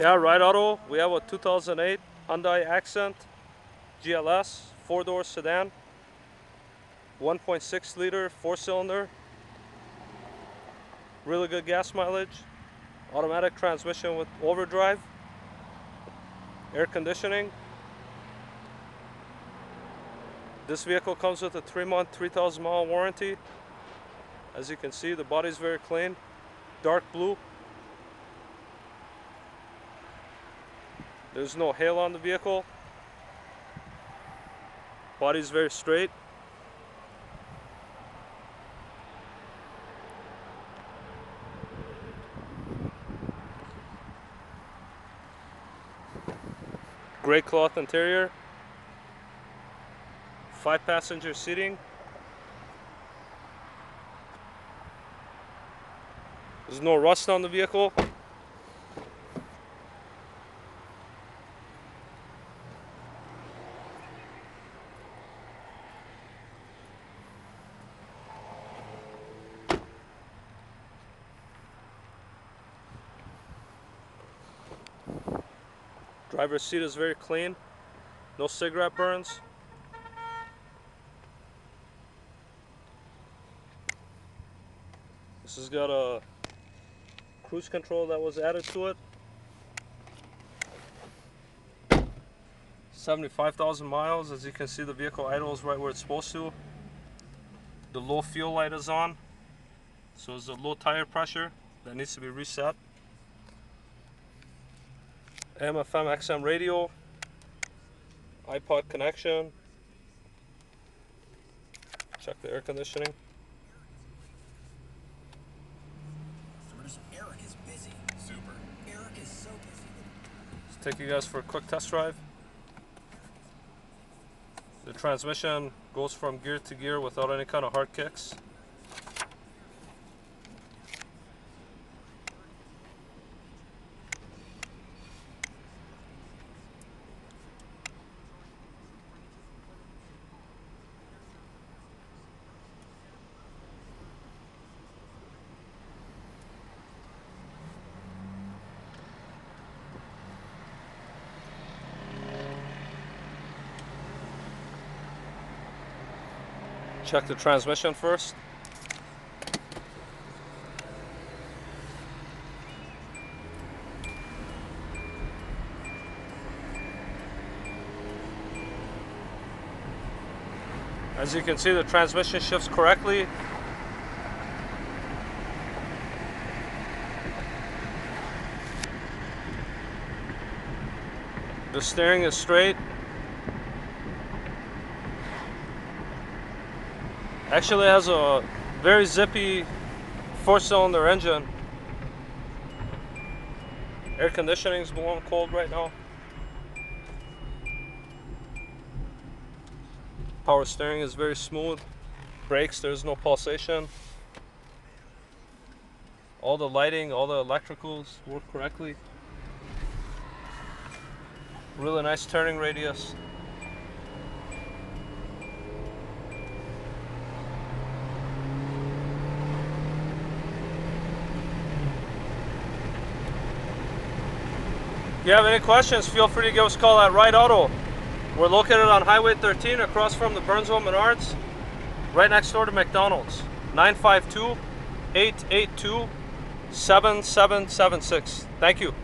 Yeah, Ride Auto. We have a 2008 Hyundai Accent GLS four-door sedan, 1.6 liter four-cylinder, really good gas mileage, automatic transmission with overdrive, air conditioning. This vehicle comes with a three-month, 3,000 mile warranty. As you can see, the body is very clean, dark blue. There's no hail on the vehicle. Body's very straight. Gray cloth interior. Five passenger seating. There's no rust on the vehicle. Driver's seat is very clean. No cigarette burns. This has got a cruise control that was added to it. 75,000 miles. As you can see, the vehicle idles right where it's supposed to. The low fuel light is on. So there's a low tire pressure that needs to be reset. AM FM XM radio, iPod connection. Check the air conditioning. Eric is busy. Super. Eric is so busy. Let's take you guys for a quick test drive. The transmission goes from gear to gear without any kind of hard kicks. Check the transmission first. As you can see, the transmission shifts correctly. The steering is straight. Actually has a very zippy four-cylinder engine. Air conditioning is blowing cold right now. Power steering is very smooth. Brakes, there's no pulsation. All the lighting, all the electricals work correctly. Really nice turning radius. If you have any questions, feel free to give us a call at Ride Auto. We're located on Highway 13 across from the Burnsville Menards, right next door to McDonald's. 952 882 7776. Thank you.